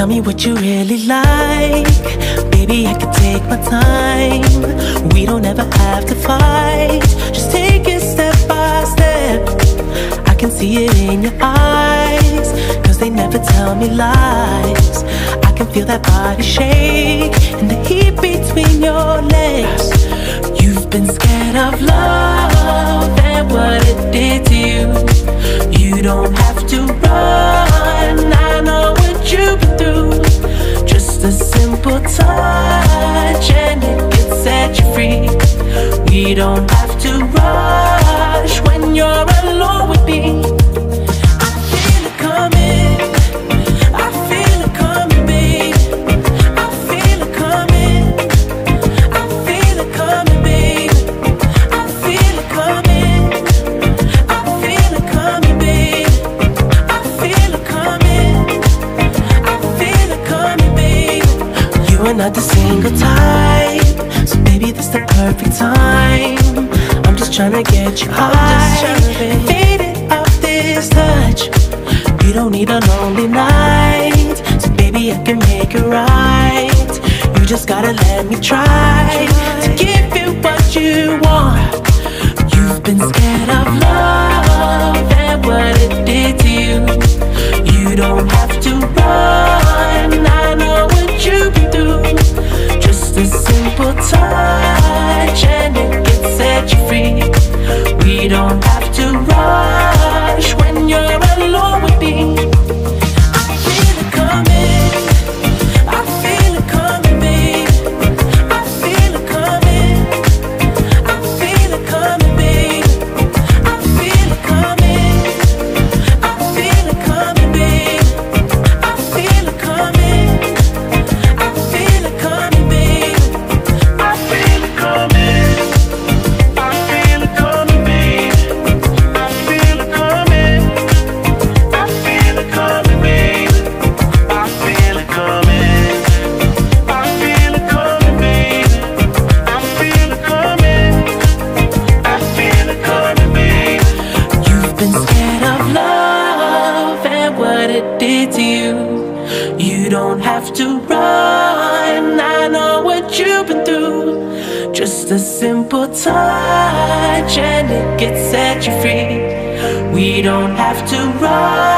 Tell me what you really like. Baby, I can take my time. We don't ever have to fight. Just take it step by step. I can see it in your eyes. Cause they never tell me lies. I can feel that body shake and the heat between your legs. You've been scared of love and what it did to you. You don't have to run. We don't have to rush when you're alone with me. I feel it coming. I feel it coming. I feel it coming. I feel it coming. I feel it coming. I feel it coming. I feel it coming. I feel it coming. You this the perfect time. I'm just tryna get you high, and faded off this touch. You don't need a lonely night, so baby, I can make it right. You just gotta let me try to give you what you want. You've been scared of love don't it did to you. You don't have to run. I know what you've been through. Just a simple touch and it can set you free. We don't have to alone.